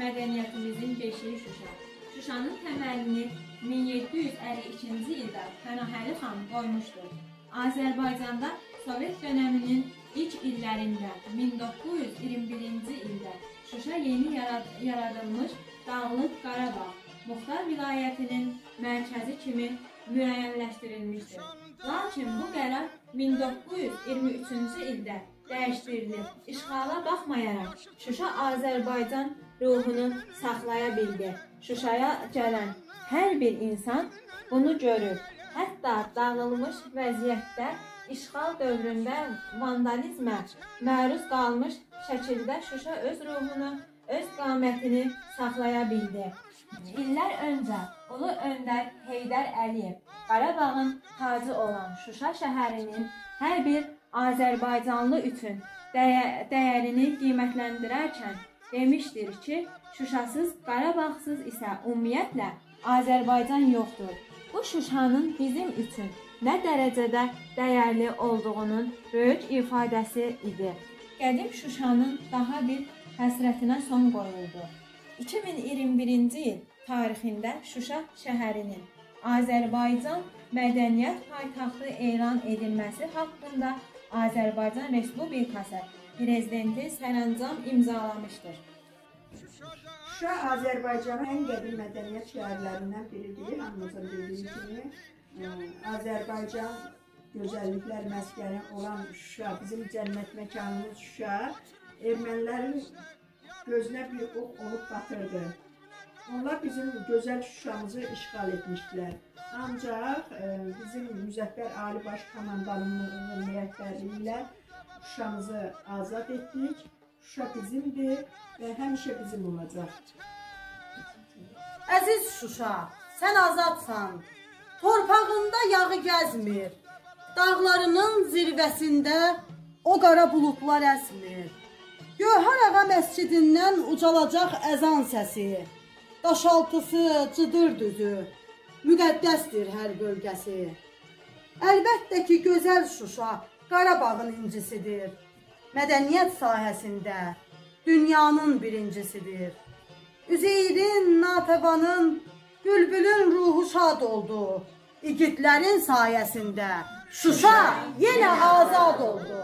mədəniyyətimizin beşiyi Şuşa. Şuşanın təməlini 1752-ci ildə Pənahəli xan qoymuşdur. Azərbaycanda Sovet dönəminin ilk illərində 1921-ci ildə Şuşa yeni yarad yaradılmış Dağlıq Qarabağ Muxtar vilayətinin mərkəzi kimi müəyyənləşdirilmişdir. Lakin bu qərar 1923-cü ildə dəyişdirilib. İşğala baxmayaraq Şuşa Azərbaycan ruhunu saxlaya bildi. Şuşaya gələn hər bir insan bunu görür. Hətta dağılmış vəziyyətdə işğal dövründə vandalizmə məruz qalmış şəkildə Şuşa öz ruhunu, öz qamətini saxlaya bildi. İllər öncə Ulu Öndər Heydər Əliyev Qarabağın tacı olan Şuşa şəhərinin hər bir Azərbaycanlı üçün dəyə dəyərini qiymətləndirərkən demişdir ki, Şuşasız, Qarabağsız isə ümumiyyətlə Azərbaycan yoxdur. Bu Şuşanın bizim üçün nə dərəcədə dəyərli olduğunun böyük ifadəsi idi. Qədim Şuşanın daha bir həsrətinə son qoyuldu. 2021-ci il tarixində Şuşa şəhərinin Azərbaycan mədəniyyət paytaxtı elan edilməsi haqqında Azərbaycan Respublikası prezidenti sərəncam imzalamışdır. Şuşa Azərbaycanın ən qədim mədəniyyət şəhərlərindən biridir. Hamımızın bildiyi kimi ə, Azərbaycan gözəlliklər məskəni olan Şuşa, bizim cənnət məkanımız Şuşa ermənilərin gözünə bir ox olub batırdı. Onlar bizim gözəl Şuşamızı işğal etmişdilər. Ancaq ə, bizim Müzəffər Ali Baş Komandanlığının rəhbərliyi ilə Şuşamızı azad etdik. Şuşa bizimdir və həmişə bizim olacaq. Əziz Şuşa, sən azadsan. Torpağında yağı gəzmir. Dağlarının zirvəsində o qara buludlar əsmir. Gövhər ağa məscidindən ucalacaq əzan səsi. Daşaltısı, cıdır düzü müqəddəsdir hər bölgəsi. Əlbəttə ki, gözəl Şuşa Qarabağın incisidir. Mədəniyyət sahəsində dünyanın birincisidir. Üzeyrin, Natəvanın, bülbülün ruhu şad oldu. İgidlərin sayəsində Şuşa yenə azad oldu.